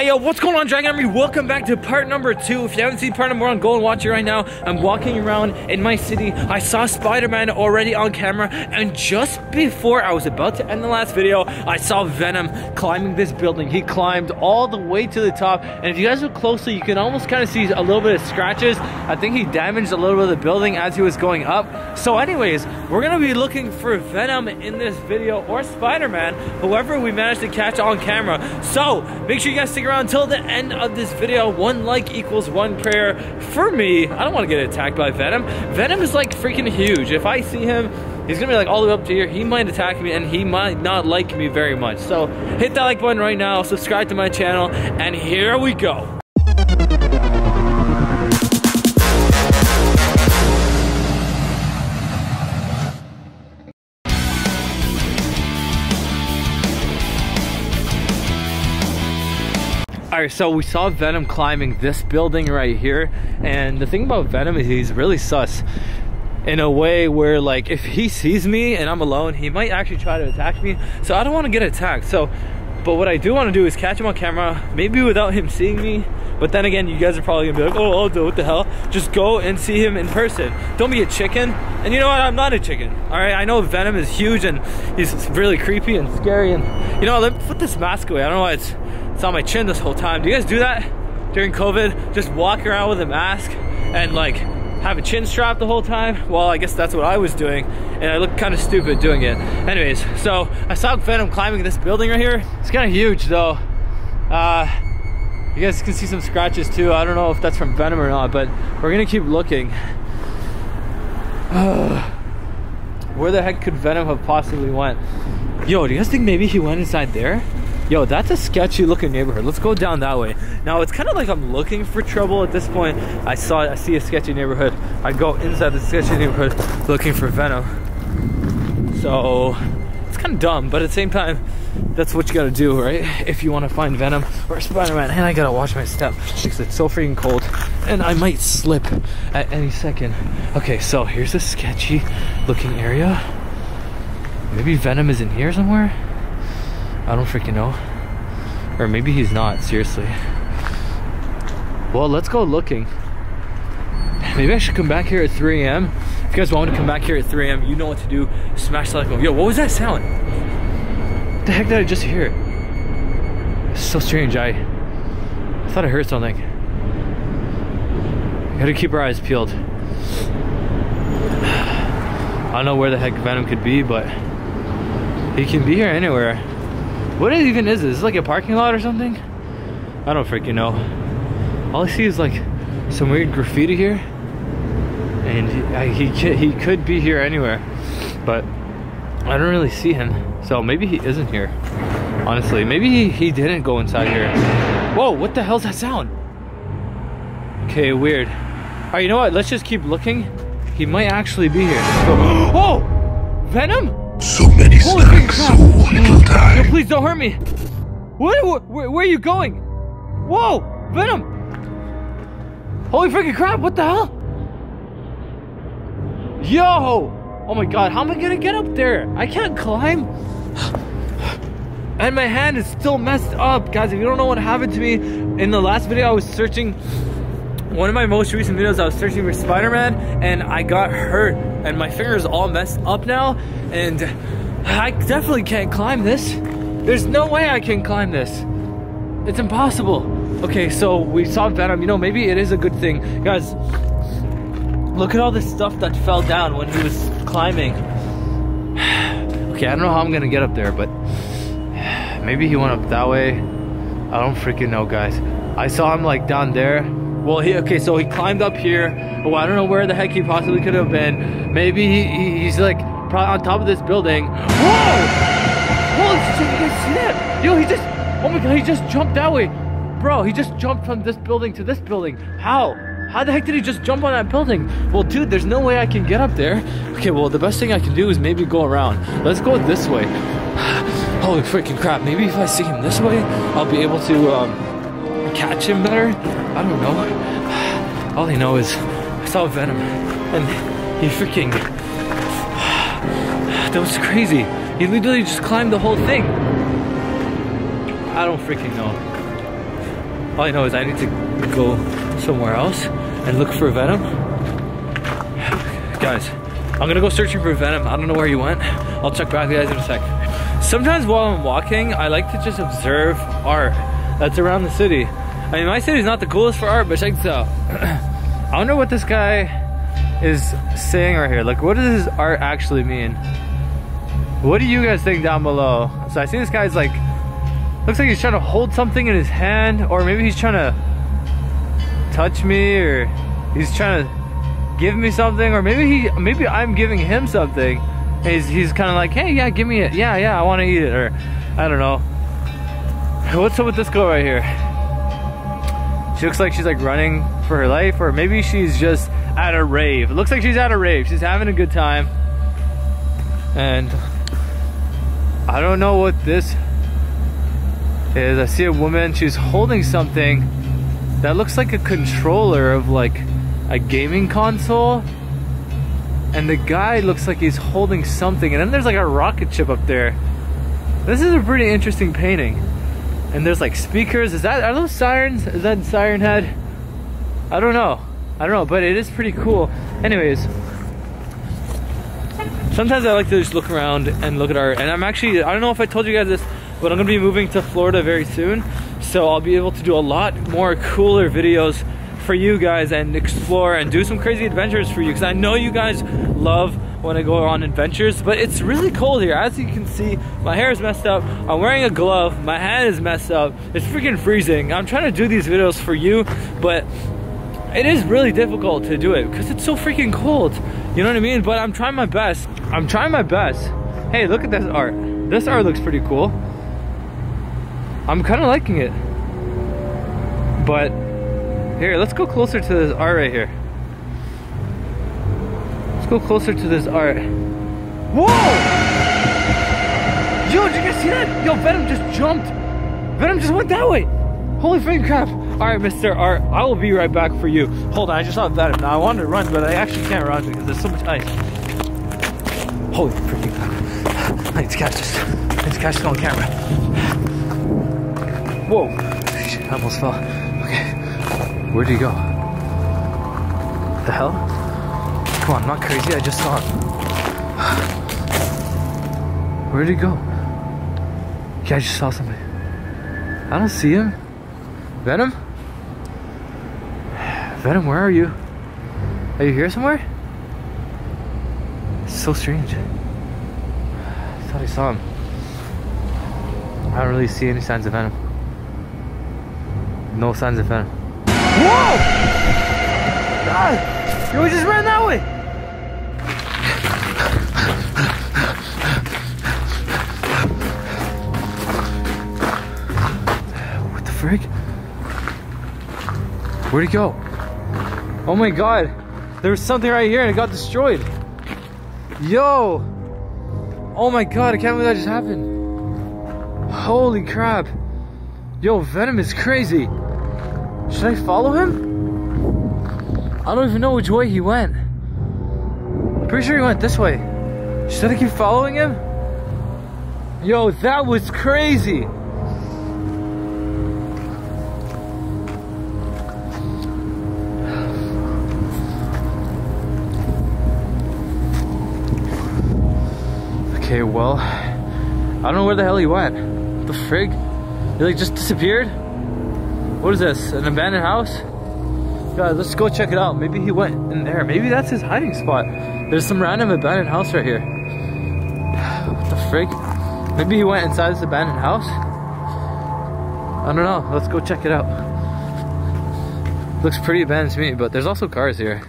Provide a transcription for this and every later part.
Hey yo, what's going on Dragon Army? Welcome back to part number two. If you haven't seen part number one, go and watch it right now. I'm walking around in my city. I saw Spider-Man already on camera and just before I was about to end the last video, I saw Venom climbing this building. He climbed all the way to the top and if you guys look closely, you can almost kind of see a little bit of scratches. I think he damaged a little bit of the building as he was going up. So anyways, we're gonna be looking for Venom in this video or Spider-Man, whoever we managed to catch on camera. So make sure you guys stick around until the end of this video. One like equals one prayer for me. I don't want to get attacked by Venom. Venom is like freaking huge. If I see him, he's gonna be like all the way up to here. He might attack me and he might not like me very much. So hit that like button right now, subscribe to my channel, and here we go. All right, so we saw Venom climbing this building right here, and the thing about Venom is he's really sus in a way where like if he sees me and I'm alone, he might actually try to attack me. So I don't want to get attacked. So, but what I do want to do is catch him on camera, maybe without him seeing me. But then again, you guys are probably gonna be like, oh, oh what the hell? Just go and see him in person. Don't be a chicken. And you know what? I'm not a chicken. All right, I know Venom is huge and he's really creepy and scary. And you know, let me put this mask away. I don't know why it's it's on my chin this whole time. Do you guys do that during COVID? Just walk around with a mask and like have a chin strap the whole time? Well, I guess that's what I was doing and I look kind of stupid doing it. Anyways, so I saw Venom climbing this building right here. It's kind of huge though. Uh, you guys can see some scratches too. I don't know if that's from Venom or not, but we're gonna keep looking. Where the heck could Venom have possibly went? Yo, do you guys think maybe he went inside there? Yo, that's a sketchy looking neighborhood. Let's go down that way. Now it's kind of like I'm looking for trouble at this point. I saw, I see a sketchy neighborhood. I go inside the sketchy neighborhood looking for Venom. So it's kind of dumb, but at the same time, that's what you gotta do, right? If you want to find Venom or Spider-Man. And I gotta watch my step because it's so freaking cold, and I might slip at any second. Okay, so here's a sketchy looking area. Maybe Venom is in here somewhere. I don't freaking know. Or maybe he's not, seriously. Well, let's go looking. Maybe I should come back here at 3 a.m. If you guys want me to come back here at 3 a.m., you know what to do. Smash the like button. Yo, what was that sound? What the heck did I just hear? It's so strange. I, I thought I heard something. Gotta keep our eyes peeled. I don't know where the heck Venom could be, but he can be here anywhere. What even is this? Is this like a parking lot or something? I don't freaking know. All I see is like some weird graffiti here. And he, he, he could be here anywhere. But I don't really see him. So maybe he isn't here. Honestly, maybe he, he didn't go inside here. Whoa, what the hell's that sound? Okay, weird. All right, you know what? Let's just keep looking. He might actually be here. Oh, Venom? So many snacks, so little time. Please don't hurt me. What? Where, where are you going? Whoa, Venom! Holy freaking crap! What the hell? Yo! Oh my god, how am I gonna get up there? I can't climb. And my hand is still messed up, guys. If you don't know what happened to me in the last video, I was searching. One of my most recent videos, I was searching for Spider-Man, and I got hurt, and my finger is all messed up now, and I definitely can't climb this. There's no way I can climb this. It's impossible. Okay, so we saw Venom. You know, maybe it is a good thing. Guys, look at all this stuff that fell down when he was climbing. Okay, I don't know how I'm gonna get up there, but maybe he went up that way. I don't freaking know, guys. I saw him like down there. Well, he okay, so he climbed up here. Well, I don't know where the heck he possibly could have been. Maybe he, he- he's like probably on top of this building. Whoa! Yo, he just, oh my god, he just jumped that way. Bro, he just jumped from this building to this building. How? How the heck did he just jump on that building? Well, dude, there's no way I can get up there. Okay, well, the best thing I can do is maybe go around. Let's go this way. Holy freaking crap. Maybe if I see him this way, I'll be able to um, catch him better. I don't know. All I know is I saw Venom and he freaking. That was crazy. He literally just climbed the whole thing. I don't freaking know. All I know is I need to go somewhere else and look for Venom. Guys, I'm gonna go searching for Venom. I don't know where he went. I'll check back with you guys in a sec. Sometimes while I'm walking, I like to just observe art that's around the city. I mean, my city's not the coolest for art, but check this out. I wonder what this guy is saying right here. Like, what does his art actually mean? What do you guys think down below? So I see this guy's like, looks like he's trying to hold something in his hand, or maybe he's trying to touch me, or he's trying to give me something, or maybe he, maybe I'm giving him something. And he's, he's kind of like, hey, yeah, give me it. Yeah, yeah, I want to eat it, or I don't know. What's up with this girl right here? She looks like she's like running for her life, or maybe she's just at a rave. It looks like she's at a rave. She's having a good time. And I don't know what this is. I see a woman, she's holding something that looks like a controller of like a gaming console. And the guy looks like he's holding something. And then there's like a rocket ship up there. This is a pretty interesting painting. And there's like speakers. Is that, are those sirens? Is that Siren Head? I don't know. I don't know, but it is pretty cool. Anyways, sometimes I like to just look around and look at art. And I'm actually, I don't know if I told you guys this, but I'm gonna be moving to Florida very soon. So I'll be able to do a lot more cooler videos for you guys and explore and do some crazy adventures for you. Cause I know you guys love when I go on adventures, but it's really cold here. As you can see, my hair is messed up. I'm wearing a glove. My hand is messed up. It's freaking freezing. I'm trying to do these videos for you, but it is really difficult to do it because it's so freaking cold. You know what I mean? But I'm trying my best. I'm trying my best. Hey, look at this art. This art looks pretty cool. I'm kind of liking it. But here, let's go closer to this art right here Let's go closer to this art. Whoa! Yo, did you guys see that? Yo, Venom just jumped. Venom just went that way. Holy freaking crap. All right, Mr. Art, I will be right back for you. Hold on, I just saw Venom. Now, I wanted to run, but I actually can't run because there's so much ice. Holy freaking crap. I need to catch this. I need to catch this on camera. Whoa. Almost fell. Okay. Where'd he go? The hell? Come on, I'm not crazy, I just saw him. Where'd he go? Yeah, I just saw somebody. I don't see him. Venom? Venom, where are you? Are you here somewhere? It's so strange. I thought I saw him. I don't really see any signs of Venom. No signs of Venom. Whoa! God! You just ran that way! What the frig? Where'd he go? Oh my god. There was something right here and it got destroyed. Yo! Oh my god, I can't believe that just happened. Holy crap. Yo, Venom is crazy. Should I follow him? I don't even know which way he went. I'm pretty sure he went this way. Should I keep following him? Yo, that was crazy. Okay, well, I don't know where the hell he went. The frig? He like just disappeared? What is this, an abandoned house? Guys, let's go check it out. Maybe he went in there. Maybe that's his hiding spot. There's some random abandoned house right here. What the frig? Maybe he went inside this abandoned house? I don't know. Let's go check it out. Looks pretty abandoned to me, but there's also cars here.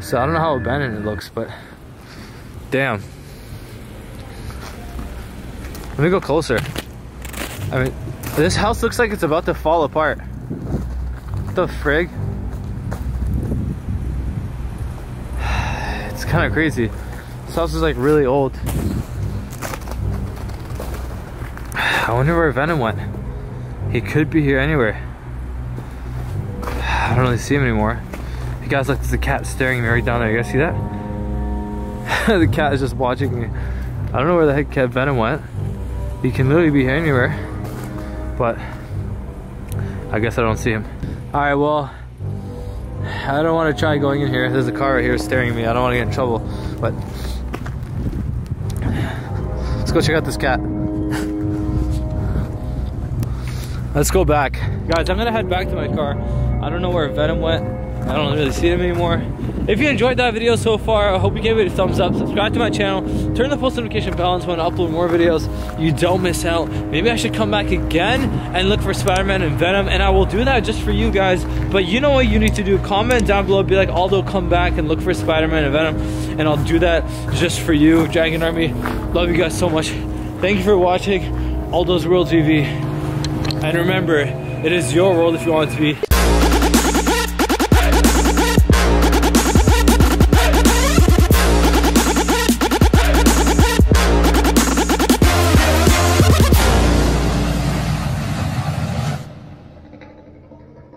So I don't know how abandoned it looks, but damn. Let me go closer. I mean, this house looks like it's about to fall apart. The frig? It's kind of crazy. This house is like really old. I wonder where Venom went. He could be here anywhere. I don't really see him anymore. You guys, look, there's a cat staring me right down there. You guys see that? the cat is just watching me. I don't know where the heck Cat Venom went. He can literally be here anywhere. But I guess I don't see him. All right, well, I don't want to try going in here. There's a car right here staring at me. I don't want to get in trouble, but let's go check out this cat. let's go back. Guys, I'm gonna head back to my car. I don't know where Venom went. I don't really see him anymore. If you enjoyed that video so far, I hope you gave it a thumbs up. Subscribe to my channel. Turn the post notification bell on so when I upload more videos. You don't miss out. Maybe I should come back again and look for Spider-Man and Venom. And I will do that just for you guys. But you know what you need to do. Comment down below. Be like, Aldo, come back and look for Spider-Man and Venom. And I'll do that just for you, Dragon Army. Love you guys so much. Thank you for watching Aldo's World TV. And remember, it is your world if you want it to be.